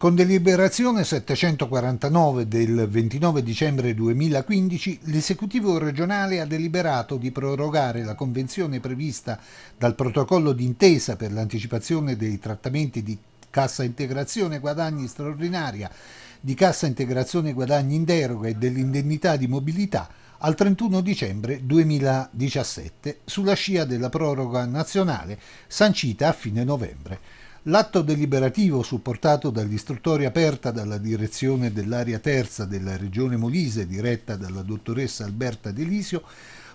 Con deliberazione 749 del 29 dicembre 2015, l'esecutivo regionale ha deliberato di prorogare la convenzione prevista dal protocollo d'intesa per l'anticipazione dei trattamenti di cassa integrazione guadagni straordinaria, di cassa integrazione guadagni in deroga e dell'indennità di mobilità al 31 dicembre 2017 sulla scia della proroga nazionale sancita a fine novembre. L'atto deliberativo supportato dall'istruttoria aperta dalla direzione dell'area terza della regione Molise diretta dalla dottoressa Alberta Delisio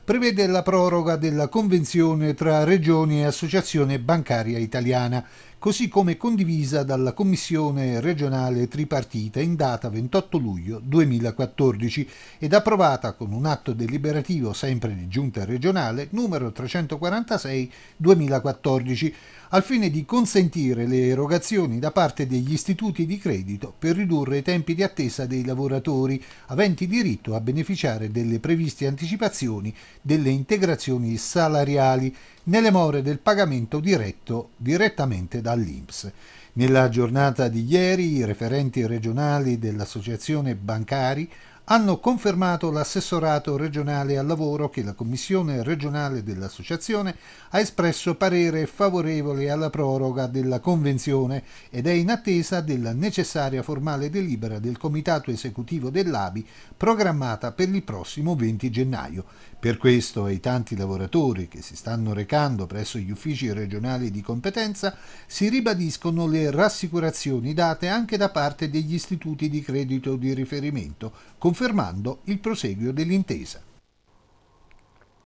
prevede la proroga della convenzione tra regioni e associazione bancaria italiana, così come condivisa dalla Commissione regionale tripartita in data 28 luglio 2014 ed approvata con un atto deliberativo sempre di giunta regionale numero 346 2014 al fine di consentire le erogazioni da parte degli istituti di credito per ridurre i tempi di attesa dei lavoratori aventi diritto a beneficiare delle previste anticipazioni delle integrazioni salariali nelle more del pagamento diretto direttamente dall'INPS. Nella giornata di ieri i referenti regionali dell'Associazione Bancari hanno confermato l'assessorato regionale al lavoro che la commissione regionale dell'associazione ha espresso parere favorevole alla proroga della convenzione ed è in attesa della necessaria formale delibera del comitato esecutivo dell'ABI programmata per il prossimo 20 gennaio. Per questo ai tanti lavoratori che si stanno recando presso gli uffici regionali di competenza si ribadiscono rassicurazioni date anche da parte degli istituti di credito di riferimento, confermando il proseguio dell'intesa.